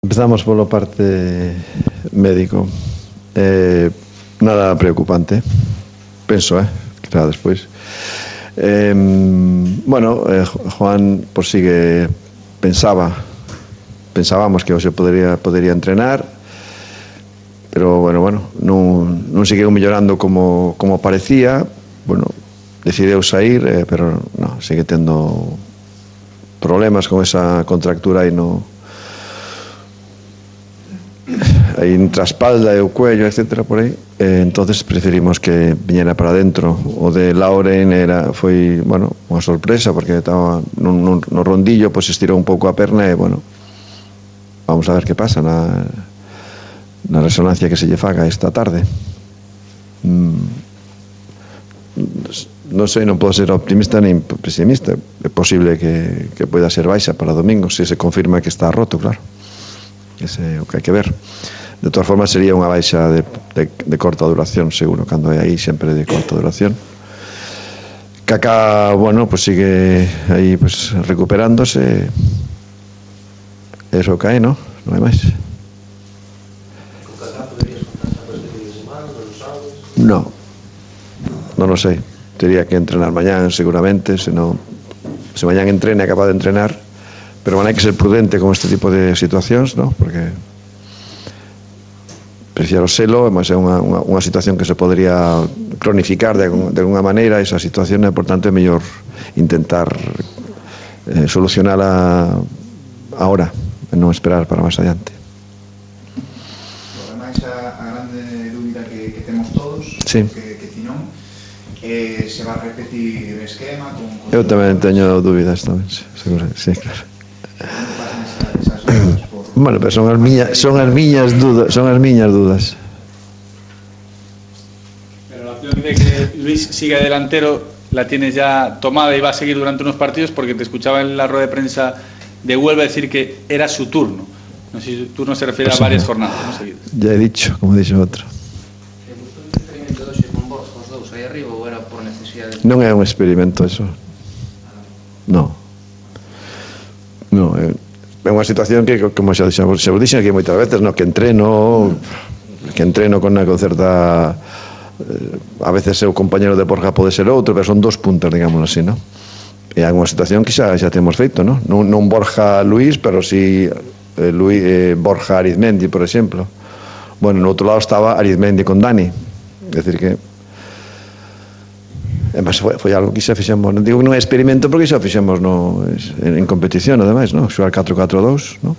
Empezamos polo parte médico. Eh, nada preocupante, penso, eh? Quizá despois. Eh, bueno, eh, Juan por si que pensaba pensábamos que hoxe podería, podería entrenar pero bueno, bueno non, non seguiu mellorando como, como parecía bueno, decideu sair eh, pero no, sigue tendo problemas con esa contractura aí no, aí entre a espalda e o cuello, etcétera, por aí. Eh, entonces preferimos que viñera para dentro. O de Lauren era foi, bueno, unha sorpresa porque estaba nun, nun, no rondillo, pois pues, estirou un pouco a perna e, bueno, vamos a ver que pasa na, na resonancia que se lle faga esta tarde. Mm. Non sei, non podo ser optimista nin pesimista. É posible que, que poida ser baixa para domingo, se se confirma que está roto, claro. Ese é o que hai que ver. De todas formas sería unha baixa de, de, de corta duración seguro, cando é aí sempre de corta duración. Kaká, bueno, pues sigue aí pues recuperándose. Eso cae, ¿no? Non hai máis. No, non o sei. Tería que entrenar mañán seguramente, se no... se mañán entrena, é capaz de entrenar, pero mañá hai que ser prudente con este tipo de situacións, ¿no? Porque preciar o selo, mas é unha, unha, unha situación que se podría cronificar de, de alguna maneira esa situación e, por tanto, é mellor intentar eh, solucionala ahora e non esperar para máis adiante. Ademais, a, a grande dúbida que, que temos todos, sí. que, que ti non, eh, se va a repetir o esquema... Con, con Eu tamén teño dúbidas tamén, sí, seguro, sí, claro. Bueno, pero son as miñas, son as miñas dudas, son as miñas dudas. Pero la opción de que Luis siga delantero la tienes ya tomada y va a seguir durante unos partidos porque te escuchaba en la rueda de prensa de Huelva decir que era su turno. No sé si su turno se refiere Pues a varias no. jornadas ¿no? seguidas. Ya he dicho, como. E por necesidade? Non é un experimento eso. No. No, é, é unha situación que como xa, xa, xa vos dixen aquí moitas veces, no que entreno que entreno con, con certa eh, a veces o compañero de Borja pode ser outro, pero son dos puntas, digámoslo así, no? E hai unha situación que xa xa temos feito, no? Non, non Borja Luís, pero si sí, eh, Luis, eh, Borja Arizmendi, por exemplo. Bueno, no outro lado estaba Arizmendi con Dani. É dicir que mas foi, foi algo que xa fixemos non digo que non é experimento porque xa fixemos no, en, en competición ademais no? xogar 4-4-2 no?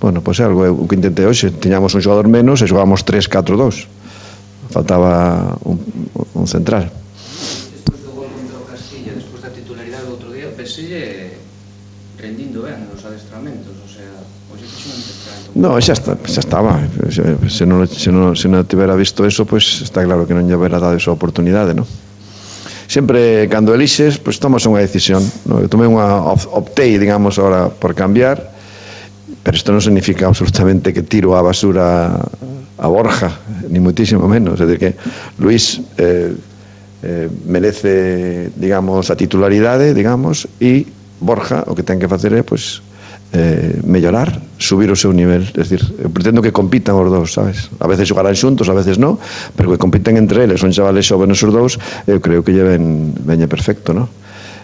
bueno, pois é algo o que intentei hoxe tiñamos un xogador menos e xogábamos 3-4-2 faltaba un, un central despois do gol contra o Castilla despois da titularidade do outro día o rendindo ben nos adestramentos o sea, hoxe fixo un adestramiento no, xa, está, xa estaba se, se non, se, non, se non tivera visto eso pois pues, está claro que non lle haberá dado esa oportunidade non? sempre cando elixes, pois tomas unha decisión, no? eu tomei unha optei, digamos, ahora por cambiar, pero isto non significa absolutamente que tiro a basura a Borja, ni muitísimo menos, é de que Luis eh, eh, merece, digamos, a titularidade, digamos, e Borja o que ten que facer é, pois, eh, mellorar, subir o seu nivel, es decir, eu pretendo que compitan os dous, sabes? A veces xogarán xuntos, a veces non, pero que compitan entre eles, son chavales xóvenes os dous, eu creo que lle ven, veña perfecto, non?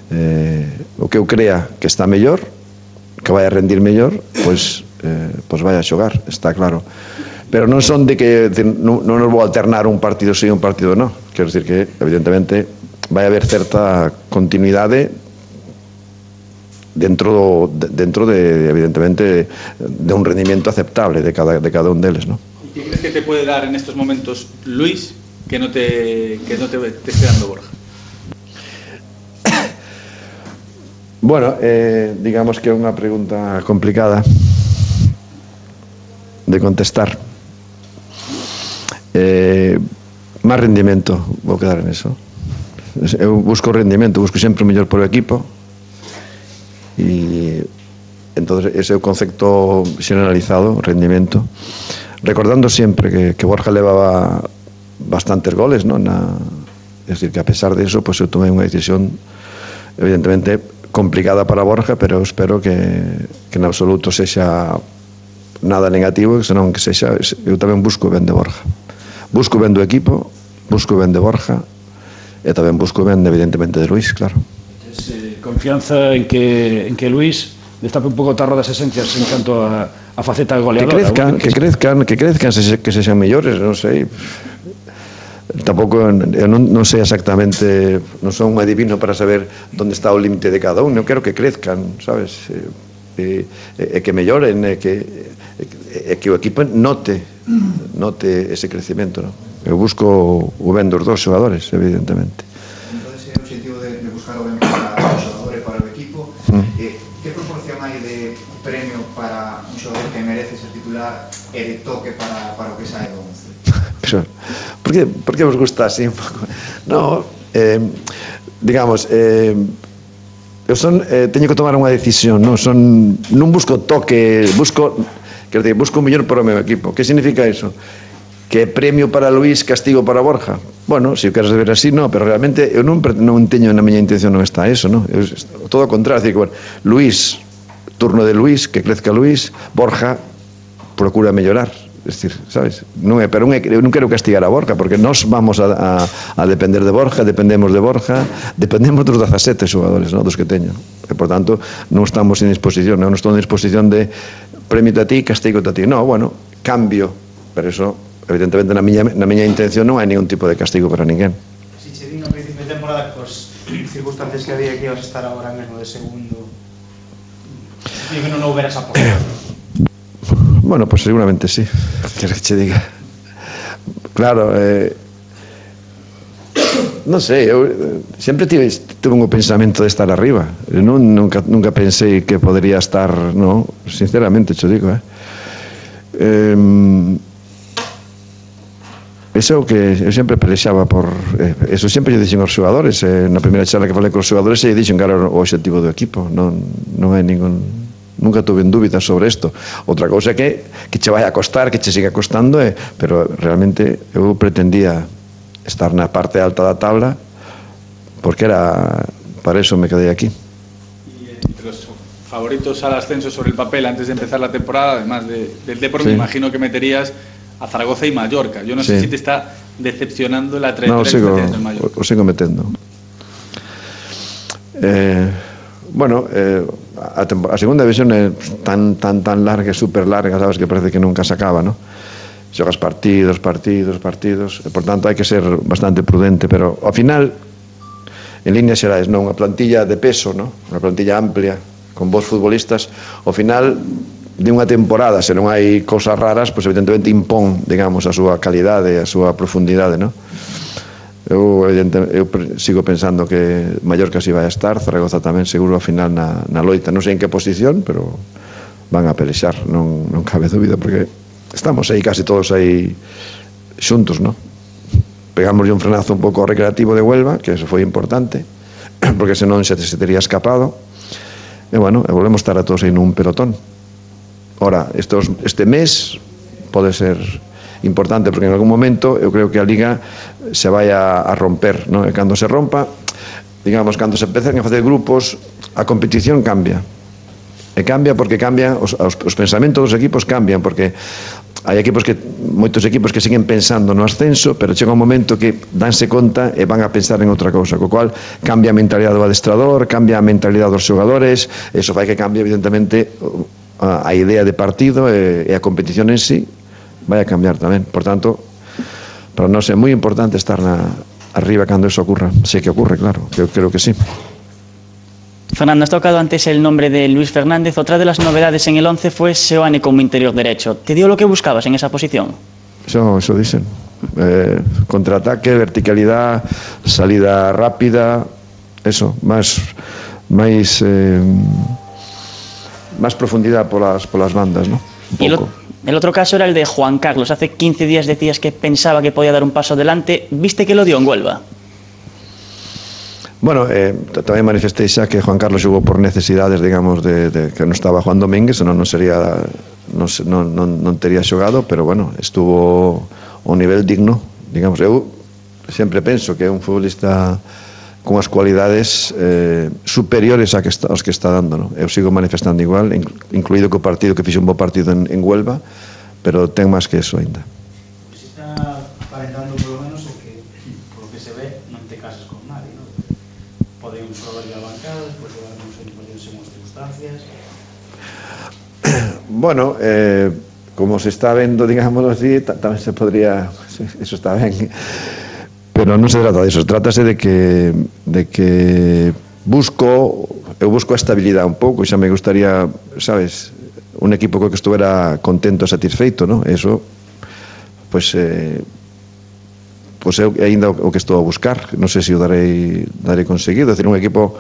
Eh, o que eu crea que está mellor, que vai a rendir mellor, pois, eh, pois vai a xogar, está claro. Pero non son de que de, non, non nos vou alternar un partido sí un partido non. Quero decir que, evidentemente, vai haber certa continuidade dentro, de, dentro de, evidentemente, de un rendimiento aceptable de cada, de cada un deles, ¿no? ¿Y qué crees que te puede dar en estos momentos Luis que no te, que no te, te esté dando Borja? Bueno, eh, digamos que é unha pregunta complicada de contestar. Eh, máis rendimento, vou quedar en eso. Eu busco rendimento, busco sempre o mellor polo o equipo, e entonces ese é o concepto generalizado, rendimento recordando sempre que, que Borja levaba bastantes goles non? Na, es decir, que a pesar de eso pues, eu tomei unha decisión evidentemente complicada para Borja pero espero que, que en absoluto sexa nada negativo senón que sexa, eu tamén busco ben de Borja busco ben do equipo busco ben de Borja e tamén busco ben evidentemente de Luis, claro eh, confianza en que, en que Luis destape un pouco o tarro das esencias en canto a, a faceta goleadora. Que crezcan, que crezcan, que crezcan, se, que se sean mellores, non sei. Tampouco, eu non, non sei exactamente, non son un adivino para saber onde está o límite de cada un, eu quero que crezcan, sabes? E, e, e que melloren, e eh, que, e, e que o equipo note, note ese crecimento, non? Eu busco o ben dos dos xogadores, evidentemente. Titular e toque para, para o que sae do 11? Eso. Por que, por que vos gusta así un? No, eh, digamos, eh, eu son, eh, teño que tomar unha decisión, non son, non busco toque, busco, quero dizer, busco o mellor para o meu equipo. Que significa eso? Que premio para Luís, castigo para Borja. Bueno, se o queres ver así, no, pero realmente eu non, non teño na miña intención non está eso, non? Eu, todo o contrario, decir, bueno, turno de Luís, que crezca Luís, Borja, procura mellorar Es decir, sabes? Non é, pero non, é, non quero castigar a Borja, porque nós vamos a, a, a depender de Borja, dependemos de Borja, dependemos dos 17 xogadores, no? dos que teño. E, por tanto, non estamos en disposición, non estou en disposición de premio a ti, castigo a ti. No, bueno, cambio, pero eso, evidentemente, na miña, na miña intención non hai ningún tipo de castigo para ninguén. Si che vino a principio de temporada, cos circunstancias que había que ibas a estar agora mesmo de segundo, digo, non houbera esa posibilidad. Bueno, pues seguramente sí. Que che diga. Claro, eh, non sei, eu eh, sempre tive, tive un pensamento de estar arriba. Eu non, nunca, nunca pensei que podría estar, no, sinceramente, cho digo, eh. eh Eso que eu sempre pelexaba por... Eh, eso sempre lle dixen aos xogadores. Eh, na primeira charla que falei cos xogadores, lle dixen que era o objetivo do equipo. Non, non hai ningún nunca tuve dúbidas sobre isto outra cousa é que, que che vai a costar que che siga costando eh, pero realmente eu pretendía estar na parte alta da tabla porque era para eso me quedei aquí Y entre los favoritos al ascenso sobre el papel antes de empezar la temporada, además de- del Depor, me Sí. imagino que meterías a Zaragoza y Mallorca. Yo no sé si te está decepcionando la No, trayectoria sigo, que teniendo el Mallorca. o, sigo metendo. Eh, bueno, eh, a, a segunda división é tan, tan, tan larga super larga, sabes, que parece que nunca se acaba, ¿no? Xogas partidos, partidos, partidos, e, por tanto, hai que ser bastante prudente, pero ao final, en líneas xerais, non? Unha plantilla de peso, ¿no? Unha plantilla amplia, con vos futbolistas, ao final de unha temporada, se non hai cousas raras, pois pues, evidentemente impón, digamos, a súa calidade, a súa profundidade, ¿no? Eu, eu sigo pensando que Mallorca si vai a estar, Zaragoza tamén seguro a final na, na loita. Non sei en que posición, pero van a pelexar, non, non cabe dúbida, porque estamos aí casi todos aí xuntos, non? Pegámoslle un frenazo un pouco recreativo de Huelva, que eso foi importante, porque senón xa se tería escapado. E bueno, e volvemos a estar a todos aí nun pelotón. Ora, estos, este mes pode ser importante porque en algún momento eu creo que a Liga se vai a, a romper ¿no? e cando se rompa digamos, cando se empezan a facer grupos a competición cambia e cambia porque cambian os, os, os pensamentos dos equipos cambian porque hai equipos que moitos equipos que siguen pensando no ascenso, pero chega un momento que danse conta e van a pensar en outra cousa, co cual cambia a mentalidade do adestrador, cambia a mentalidade dos xogadores, eso fai que cambie evidentemente a, a idea de partido e, e a competición en sí vai a cambiar tamén. Por tanto, para nós é moi importante estar na arriba cando eso ocurra. Sei que ocurre, claro, eu creo que sí. Fernando, has tocado antes el nombre de Luis Fernández. Otra de las novedades en el 11 fue Seoane como interior derecho. ¿Te dio lo que buscabas en esa posición? Eso, eso dicen. Eh, contraataque, verticalidad, salida rápida, eso, más, máis eh, más profundidad polas, polas bandas, ¿no? Un Y el, otro caso era el de Juan Carlos. Hace 15 días decías que pensaba que podía dar un paso adelante. ¿Viste que lo dio en Huelva? Bueno, eh, t- tamén manifestei xa que Juan Carlos xogou por necesidades, digamos, de, de que non estaba Juan Domínguez, senón non sería non, se- non, non, tería xogado, pero bueno, estuvo a un nivel digno, digamos, eu sempre penso que un futbolista con as cualidades eh, superiores a que está, aos que está dando. No? Eu sigo manifestando igual, incluído co partido que fixe un bo partido en, en Huelva, pero ten máis que eso ainda. Se está aparentando polo menos o que, polo que se ve, non te casas con nadie, non? Poden probar a bancada, despois levar non sei cuáles son as circunstancias... Bueno, eh, como se está vendo, digámoslo así, tamén se podría... Eso está ben Pero non se trata disso, trátase de que, de que busco, eu busco a estabilidade un pouco, xa me gustaría, sabes, un equipo co que estuvera contento e satisfeito, non? Eso, pois, pues, eh, pois pues eu aínda o que estou a buscar, non sei se o darei, darei conseguido, é un equipo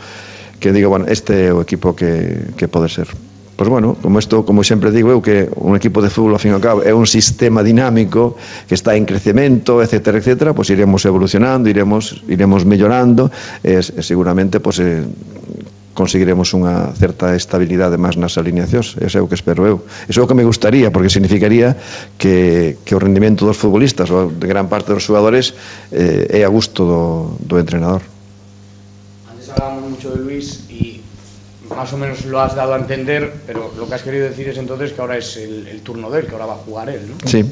que diga, bueno, este é o equipo que, que pode ser. Pois bueno, como isto, como sempre digo eu, que un equipo de fútbol, ao fin e ao cabo, é un sistema dinámico que está en crecemento, etc, etc, pois iremos evolucionando, iremos, iremos mellorando, e, e seguramente, pois, eh, conseguiremos unha certa estabilidade máis nas alineacións, ese é o que espero eu. Ese é o que me gustaría, porque significaría que, que o rendimento dos futbolistas ou de gran parte dos xogadores eh, é a gusto do, do entrenador. Antes hablábamos mucho de Luis y más o menos lo has dado a entender, pero lo que has querido decir es entonces que ahora es el, el turno de él, que ahora va a jugar él, ¿no? Sí,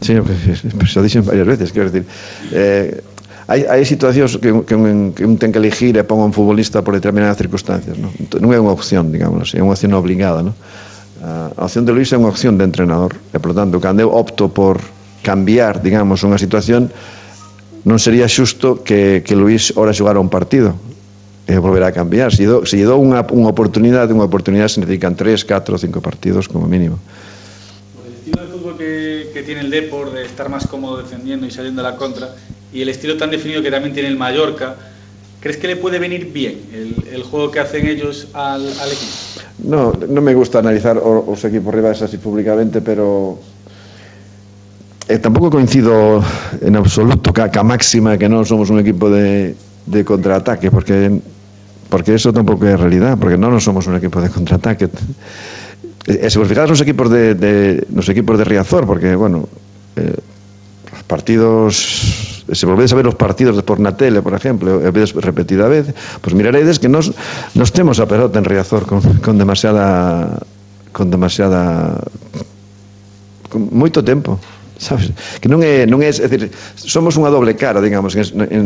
sí, pues, pues lo dicen varias veces, quiero decir. Eh, hai, hai situacións que, que, un, que un ten que elegir e pon un futbolista por determinadas circunstancias non, non é unha opción, digámoslo así, é unha opción obligada non? Ah, a opción de Luis é unha opción de entrenador e por tanto, cando eu opto por cambiar, digamos, unha situación non sería xusto que, que Luis ora xogara un partido e volverá a cambiar. Se lle se lle dou unha, unha oportunidade, unha oportunidade significan 3, 4, 5 partidos como mínimo. Por el estilo de fútbol que, que tiene el Depor, de estar más cómodo defendiendo y saliendo a la contra, y el estilo tan definido que también tiene el Mallorca, ¿crees que le puede venir bien el, el juego que hacen ellos al, al equipo? No, no me gusta analizar os equipos rivales así públicamente, pero eh, tampouco coincido en absoluto ca, ca máxima que non somos un equipo de, de contraataque, porque porque eso tampouco é realidad, porque non, non somos un equipo de contraataque. E se vos fijades nos equipos de, de, nos equipos de Riazor, porque, bueno, eh, os partidos se volvedes a ver os partidos por na tele, por exemplo, e vedes repetida vez, pois pues miraredes que nos, nos temos a pelota en Riazor con, con demasiada con demasiada con moito tempo sabes? Que non é, non é, é decir, somos unha doble cara, digamos, en, en,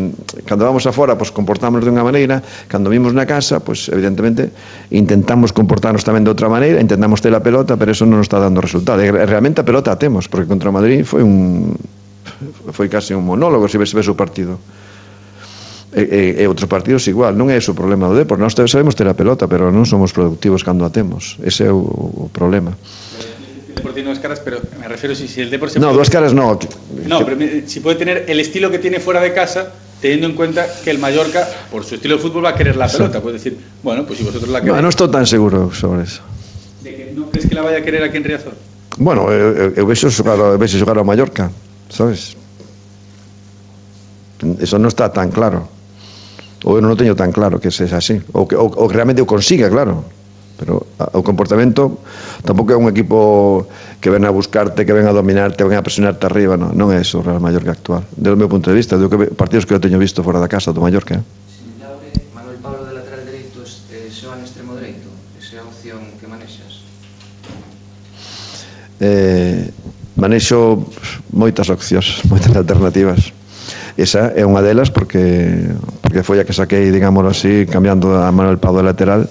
cando vamos afora, pois comportámonos de unha maneira, cando vimos na casa, pois evidentemente intentamos comportarnos tamén de outra maneira, intentamos ter a pelota, pero eso non nos está dando resultado. E, realmente a pelota a temos, porque contra o Madrid foi un foi case un monólogo se ves, ves o partido. E, e, e outros partidos igual, non é ese o problema do Depor, nós sabemos ter a pelota, pero non somos productivos cando a temos. Ese é o, o problema. Depor tiene dos caras, pero me refiero si, si el Depor se No, puede... dos caras no. No, pero si puede tener el estilo que tiene fuera de casa, teniendo en cuenta que el Mallorca, por su estilo de fútbol, va a querer la pelota. Puede decir, bueno, pues si vosotros la queréis. No, no estou tan seguro sobre eso. ¿De que no crees que la vaya a querer aquí en Riazor? Bueno, eu, eu vexo xogar, eu vexo xogar ao Mallorca, sabes? Eso non está tan claro. Ou eu non o teño tan claro que sexa así. Ou que, ou, ou que realmente o consiga, claro pero o comportamento tampouco é un equipo que ven a buscarte, que ven a dominarte, ven a presionarte arriba, non, non é eso o Real Mallorca actual. Del meu punto de vista, do que partidos que eu teño visto fora da casa do Mallorca. Eh. Similaure, Manuel Pablo de lateral dereito, eh, Xoan extremo dereito, esa é a opción que manexas. Eh, manexo moitas opcións, moitas alternativas. Esa é unha delas porque porque foi a que saquei, digámoslo así, cambiando a Manuel Pablo de lateral.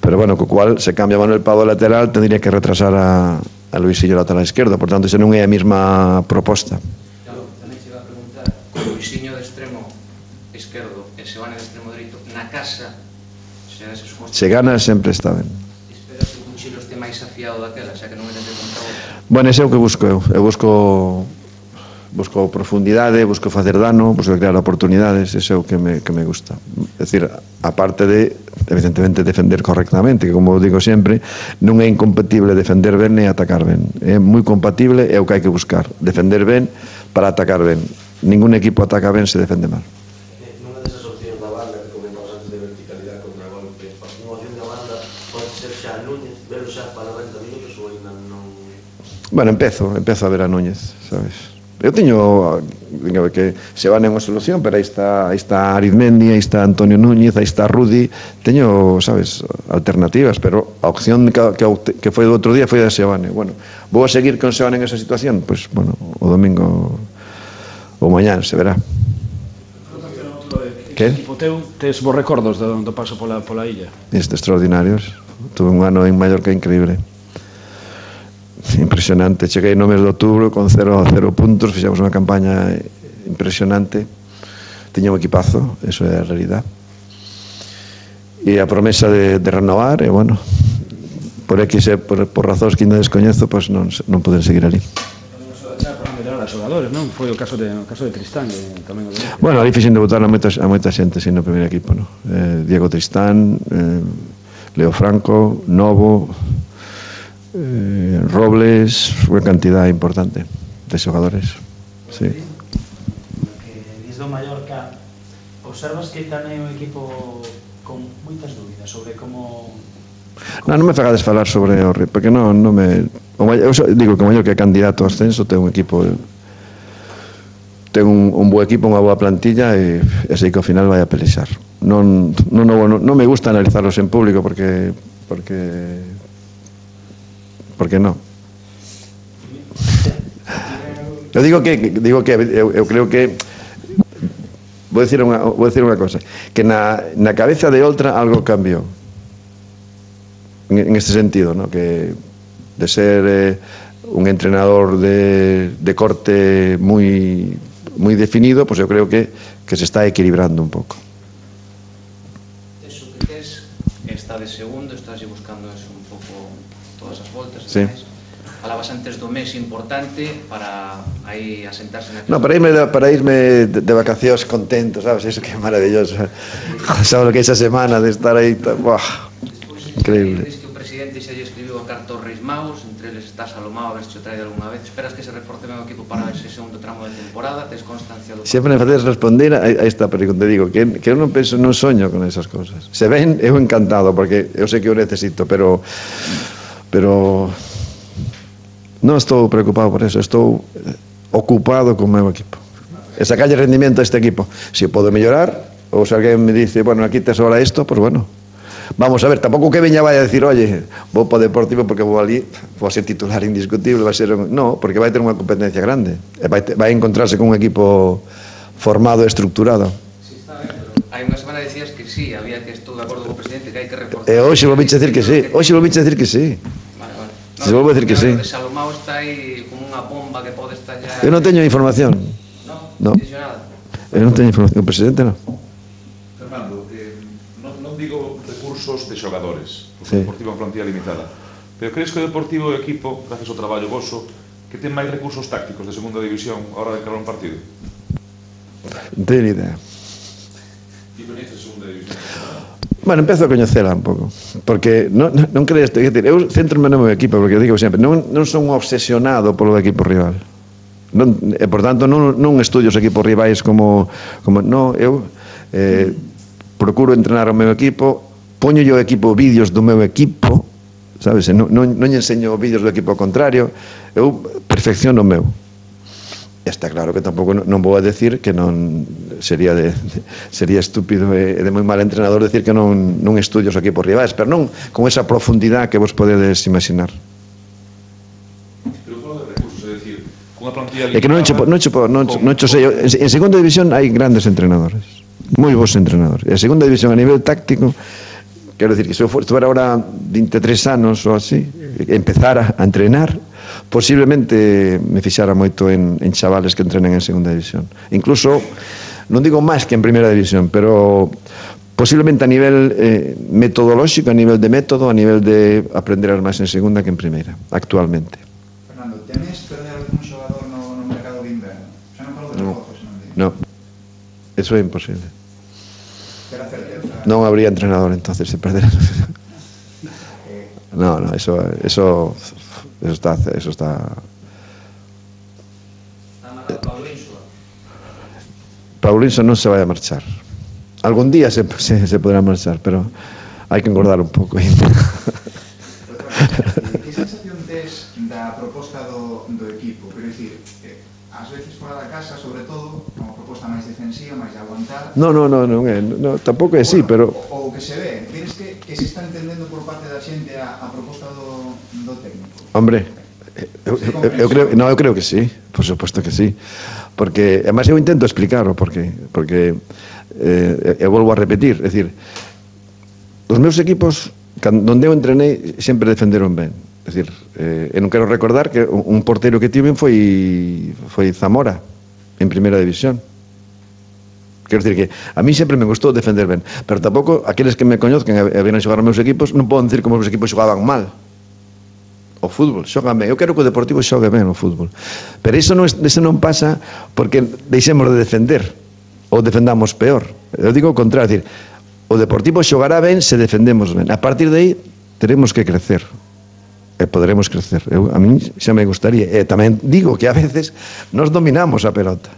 Pero bueno, co cual, se cambia Manuel Pado lateral, tendría que retrasar a, a Luisillo lateral esquerdo. Por tanto, esa non é a mesma proposta. Claro, tamén se va a preguntar, con Luisinho de extremo esquerdo e Sebane de extremo dereito, na casa, se, se gana sempre está ben. Espera que o Cuchillo este máis afiado daquela, xa que non me tente contra Bueno, ese é o que busco eu. Eu busco busco profundidade, busco facer dano, busco crear oportunidades, ese é o que me, que me gusta. É dicir, aparte de, evidentemente, defender correctamente, que como digo sempre, non é incompatible defender ben e atacar ben. É moi compatible, é o que hai que buscar. Defender ben para atacar ben. Ningún equipo ataca ben se defende mal. Bueno, empezo, empezo a ver a Núñez, sabes? Eu teño, teño que se van en unha solución, pero aí está, aí está Arizmendi, aí está Antonio Núñez, aí está Rudi, teño, sabes, alternativas, pero a opción que, que, que foi do outro día foi a Sebane. Bueno, vou a seguir con Sebane en esa situación? Pois, pues, bueno, o domingo ou mañán se verá. Que? Tipo teu, tes bons recordos do, do paso pola, pola illa? Este, extraordinarios. Tuve un ano en Mallorca increíble impresionante. Cheguei no mes de outubro con 0 0 puntos, fixemos unha campaña impresionante. Tiña un equipazo, eso é a realidad. E a promesa de, de renovar, e bueno, por X por, por razóns que ainda descoñezo, pois pues non, non poden seguir ali a xogadores, non? Foi o caso de o caso de Tristán, que tamén o de... Bueno, ali fixen debutar a moita a moita xente sin no primeiro equipo, no? Eh, Diego Tristán, eh, Leo Franco, Novo, eh, Robles, unha cantidad importante de xogadores. Sí. Eh, que dis do Mallorca, observas que tamén é un equipo con moitas dúbidas sobre como Non, non me fagades falar sobre o Rio, porque non, non me... O Mallorca, eu so, digo que o Mallorca é candidato ao ascenso, ten un equipo ten un, un bo equipo, unha boa plantilla e, e sei que ao final vai a pelexar. Non, non, non, non, non me gusta analizarlos en público porque porque porque non. Eu digo que digo que eu, eu creo que vou decir unha vou decir unha cosa, que na na cabeza de outra algo cambiou. En, en este sentido, ¿no? que de ser eh, un entrenador de, de corte muy, muy definido, pues yo creo que, que se está equilibrando un pouco. Eso que tes, está de segundo, estás buscando eso todas as voltas. Sí. Demais. Falabas antes do mes importante para aí asentarse na... No, para irme, para irme de, de vacacións contento, sabes? Eso que é maravilloso. sabes lo que esa semana de estar aí... Buah, increíble. Dices que o presidente xa lle escribiu a carta aos Reis Maus, entre eles está Salomao, a ver se o trae algunha vez. Esperas que se reforce o equipo para ese segundo tramo de temporada, tes constancia do... Sempre me faces responder a, a esta pregunta, digo, que, que eu non penso, non soño con esas cousas. Se ven, eu encantado, porque eu sei que o necesito, pero... Pero non estou preocupado por eso, estou eh, ocupado co meu equipo. E sacalle rendimento a este equipo. Se si podo mellorar, ou se alguén me dice, bueno, aquí te sobra isto, pues bueno, Vamos a ver, tampouco que veña vai a decir, oye, vou para o Deportivo porque vou ali, vou ser titular indiscutible, vai ser... Un... No, porque vai ter unha competencia grande. E vai, te, vai encontrarse con un equipo formado e estructurado. Si está ben, pero hai unha semana decías que sí, había que estou de acordo co presidente, que hai que reforzar... E hoxe volvíche decir que sí, hoxe volvíche decir que sí. No, Se vou decir que sí. Salomao está aí como unha bomba que pode estallar. Eu non teño información. Non, no. nada. Eu non teño información, o presidente non. Fernando, eh, non, non digo recursos de xogadores, porque sí. o Deportivo é unha plantilla limitada. Pero crees que o Deportivo é o equipo, gracias ao traballo vosso, que ten máis recursos tácticos de segunda división a hora de encarar un partido? Non teño idea. Ti coñeces segunda división? Bueno, empezo a coñecela un pouco, porque non, non crees, é dicir, eu centro no meu equipo, porque digo sempre, non, non son obsesionado polo equipo rival. Non, e, por tanto, non, non estudio os equipos rivais como, como non, eu eh, procuro entrenar o meu equipo, poño yo equipo vídeos do meu equipo, sabes, non, non, non enseño vídeos do equipo contrario, eu perfecciono o meu está claro que tampouco non vou a decir que non sería de, sería estúpido e de moi mal entrenador decir que non, non estudio os equipos rivais, pero non con esa profundidade que vos podedes imaginar. Pero falo de recursos, é dicir, cunha plantilla limitada... É que non che, non che, non, che, non che sei, en segunda división hai grandes entrenadores, moi bons entrenadores. En segunda división a nivel táctico Quero decir que se eu estuvera ahora 23 anos ou así, empezara a entrenar, posiblemente me fixara moito en, en chavales que entrenen en segunda división. Incluso, non digo máis que en primeira división, pero posiblemente a nivel eh, metodolóxico, a nivel de método, a nivel de aprender máis en segunda que en primeira, actualmente. Fernando, temes perder algún xogador no, no mercado de inverno? Xa non falo de no. Negocios, non? No. Eso é imposible. Pero certeza... Non habría entrenador entonces se perder. no, no, eso, eso eso está, eso está. Paulinson non se vai a marchar. Algún día se, se, se podrá marchar, pero hai que engordar un pouco detalles da proposta do, do equipo. Quero dicir, eh, ás veces fora da casa, sobre todo, unha proposta máis defensiva, máis de aguantar... No, no, non, non é, no, tampouco é así, bueno, pero... O, o que se ve, crees que, que se está entendendo por parte da xente a, a proposta do, do técnico? Hombre, Eu, eu, eu creo, no, eu creo que sí, por suposto que sí, porque además eu intento explicarlo porque porque eh, eu volvo a repetir, é dicir, os meus equipos, onde eu entrenei, sempre defenderon ben. Es decir, eh, eu non quero recordar que un portero que tiven foi foi Zamora en primeira división. Quero dicir que a mí sempre me gustou defender ben, pero tampouco aqueles que me coñozcan e vienen xogar os meus equipos non poden dicir como os equipos xogaban mal o fútbol, xogan ben. Eu quero que o Deportivo xogue ben o fútbol. Pero iso non, iso non pasa porque deixemos de defender ou defendamos peor. Eu digo o contrario, decir, o Deportivo xogará ben se defendemos ben. A partir de aí, teremos que crecer e poderemos crecer. Eu, a min xa me gustaría. E tamén digo que a veces nos dominamos a pelota.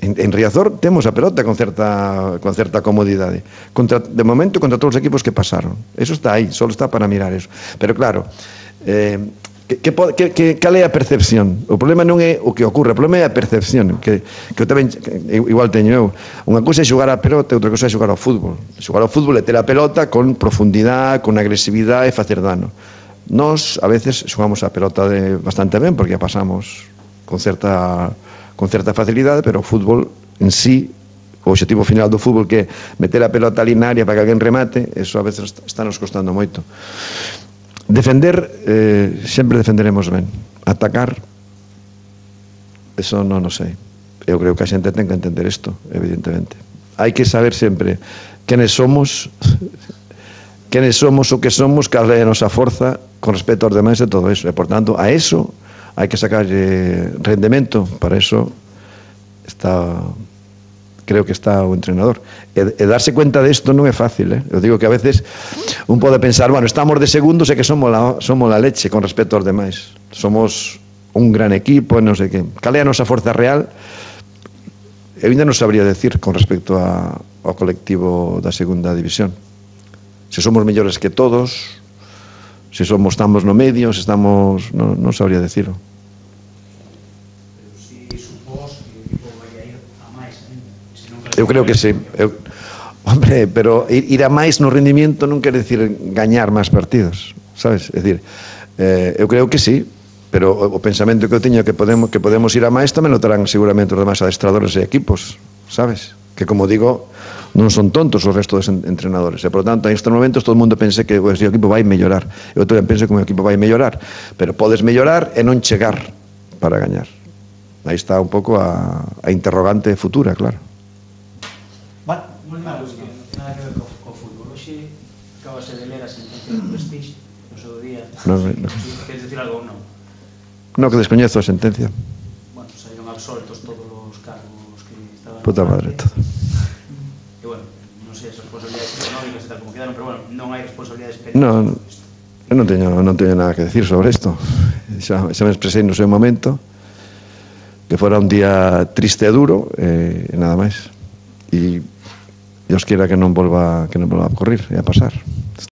En, en Riazor temos a pelota con certa, con certa comodidade. Contra, de momento, contra todos os equipos que pasaron. Eso está aí, só está para mirar eso. Pero claro, eh, que, que, que, cal é a percepción? O problema non é o que ocorre, o problema é a percepción que, que eu tamén, que, igual teño eu unha cousa é xogar a pelota, outra cousa é xogar ao fútbol xogar ao fútbol é ter a pelota con profundidade, con agresividade e facer dano Nós a veces xogamos a pelota de bastante ben porque a pasamos con certa con certa facilidade, pero o fútbol en sí o objetivo final do fútbol que é meter a pelota ali na área para que alguén remate, eso a veces está nos costando moito. Defender, eh, sempre defenderemos ben. Atacar, eso non o sei. Eu creo que a xente ten que entender isto, evidentemente. Hai que saber sempre quenes somos, quenes somos o que somos, cal é a nosa forza con respecto aos demais e todo eso. E, por tanto, a eso hai que sacarlle eh, rendemento, para eso está creo que está o entrenador. E, e darse cuenta desto non é fácil, eh? Eu digo que a veces un pode pensar, bueno, estamos de segundos e que somos la, somos la leche con respecto aos demais. Somos un gran equipo e non sei que. Cal é a nosa forza real? Eu ainda non sabría decir con respecto a, ao colectivo da segunda división se somos mellores que todos, se somos estamos no medio, se estamos, non, non sabría decirlo. Eu creo que sí. Eu, hombre, pero ir a máis no rendimiento non quer decir gañar máis partidos, sabes? É dicir, eh, eu creo que sí, pero o, o pensamento que eu teño que podemos que podemos ir a máis tamén lo terán seguramente os demás adestradores e equipos, sabes? que como digo, non son tontos os restos dos entrenadores. E, por tanto, en estes momentos todo o mundo pense que pues, o equipo vai mellorar. Eu tamén penso que o equipo vai mellorar, pero podes mellorar e non chegar para gañar. Aí está un pouco a, a interrogante futura, claro. Vale, moi mal, que nada que ver co, co fútbol. Oxe, acabase de ler a sentencia do Prestige, no seu día. No, no. Queres decir algo ou non? No, que descoñezo a sentencia. Puta madre todo. E bueno, non sei as responsabilidades económicas e tal como quedaron, pero bueno, non hai responsabilidades penales. Non, eu non teño, non teño nada que decir sobre isto. Xa, xa me expresei no seu momento que fora un día triste e duro e, eh, e nada máis. E Dios quiera que non volva que non volva a ocurrir e a pasar.